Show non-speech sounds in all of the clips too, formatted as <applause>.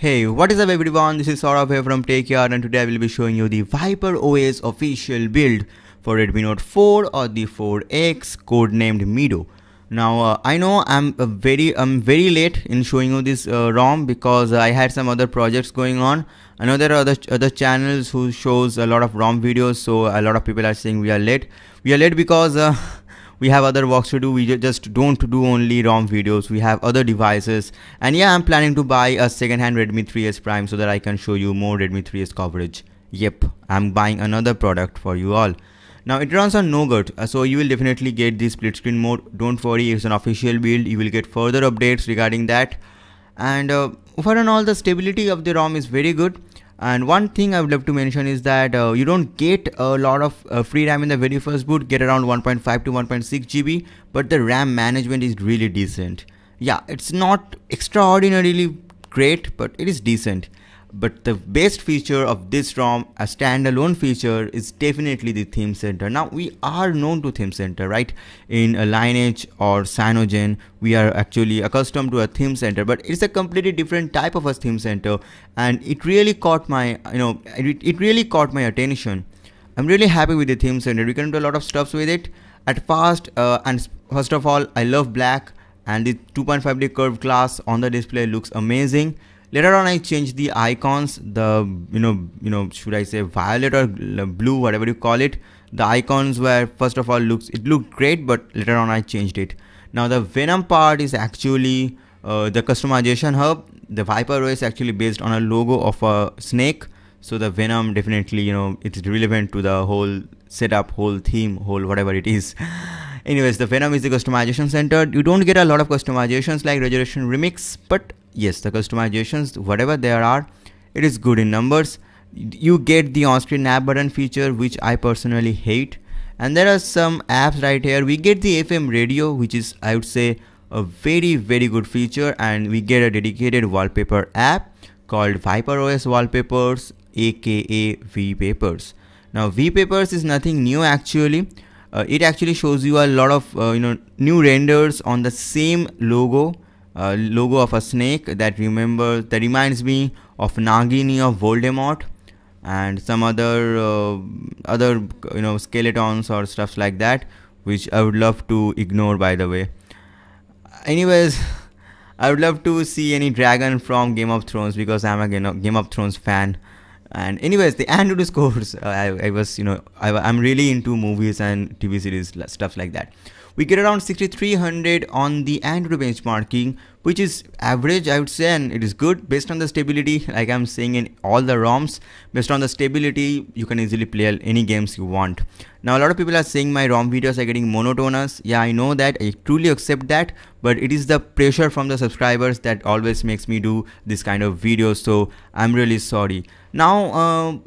Hey, what is up everyone? This is Saurabh here from TechYard and today I will be showing you the Viper OS official build for Redmi Note 4 or the 4X codenamed Mido. Now uh, I know I'm very I'm very late in showing you this uh, ROM because I had some other projects going on. I know there are other other channels who shows a lot of ROM videos, so a lot of people are saying we are late. We are late because uh, we have other works to do. We just don't do only ROM videos. We have other devices, and yeah, I'm planning to buy a second-hand Redmi 3S Prime so that I can show you more Redmi 3S coverage. Yep, I'm buying another product for you all. Now it runs on Nougat, uh, so you will definitely get the split screen mode. Don't worry, it's an official build. You will get further updates regarding that. And uh, for all, the stability of the ROM is very good. And one thing I would love to mention is that uh, you don't get a lot of uh, free RAM in the very first boot, get around 1.5 to 1.6 GB, but the RAM management is really decent. Yeah, it's not extraordinarily great, but it is decent but the best feature of this ROM, a standalone feature, is definitely the theme center. Now we are known to theme center, right? In a Lineage or Cyanogen, we are actually accustomed to a theme center, but it's a completely different type of a theme center, and it really caught my, you know, it, it really caught my attention. I'm really happy with the theme center. We can do a lot of stuff with it. At first, uh, and first of all, I love black, and the 2.5D curved glass on the display looks amazing later on i changed the icons the you know you know should i say violet or blue whatever you call it. The icons were first of all looks it looked great but later on i changed it. Now the venom part is actually uh, the customization hub. The viper is actually based on a logo of a snake. So the venom definitely you know it's relevant to the whole setup whole theme whole whatever it is. <laughs> Anyways the venom is the customization center. You don't get a lot of customizations like resurrection remix but yes the customizations whatever there are it is good in numbers. You get the on-screen app button feature which I personally hate. And there are some apps right here. We get the FM radio which is I would say a very very good feature. And we get a dedicated wallpaper app called Viper OS wallpapers aka VPapers. Now VPapers is nothing new actually. Uh, it actually shows you a lot of uh, you know new renders on the same logo uh, logo of a snake that remember that reminds me of Nagini of Voldemort and some other uh, other you know skeletons or stuffs like that which I would love to ignore by the way. Anyways <laughs> I would love to see any dragon from Game of Thrones because I'm a Game of Thrones fan. And anyways the Android scores uh, <laughs> I, I, was you know I, I'm really into movies and TV series stuff like that we get around 6300 on the Android benchmarking which is average I would say and it is good based on the stability. <laughs> Like I'm saying in all the ROMs based on the stability you can easily play any games you want. Now a lot of people are saying my ROM videos are getting monotonous. Yeah I know that. I truly accept that. But it is the pressure from the subscribers that always makes me do this kind of videos. So I'm really sorry. Now uh,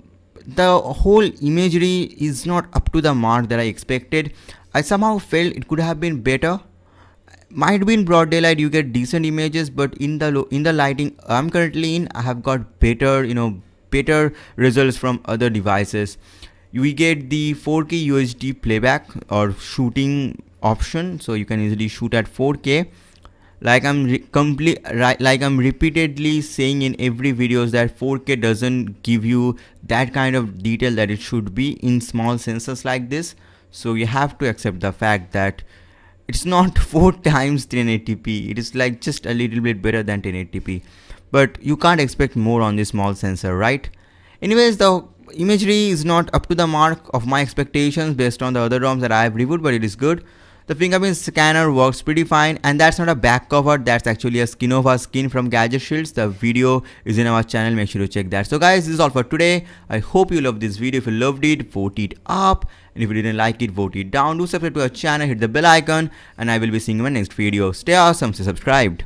the whole imagery is not up to the mark that I expected I somehow felt it could have been better. Might be in broad daylight you get decent images, but in the in the lighting I'm currently in, I have got better you know better results from other devices. We get the 4K UHD playback or shooting option, so you can easily shoot at 4K. Like I'm complete like I'm repeatedly saying in every videos that 4K doesn't give you that kind of detail that it should be in small sensors like this. So you have to accept the fact that it's not <laughs> 4 times 1080p it is like just a little bit better than 1080p but you can't expect more on this small sensor right? Anyways the imagery is not up to the mark of my expectations based on the other ROMs that I have reviewed but it is good the fingerprint scanner works pretty fine and that's not a back cover that's actually a skin of a skin from Gadget Shields. The video is in our channel make sure to check that. So guys this is all for today. I hope you loved this video. If you loved it vote it up and if you didn't like it vote it down. Do subscribe to our channel hit the bell icon and I will be seeing you in my next video. Stay awesome stay subscribed.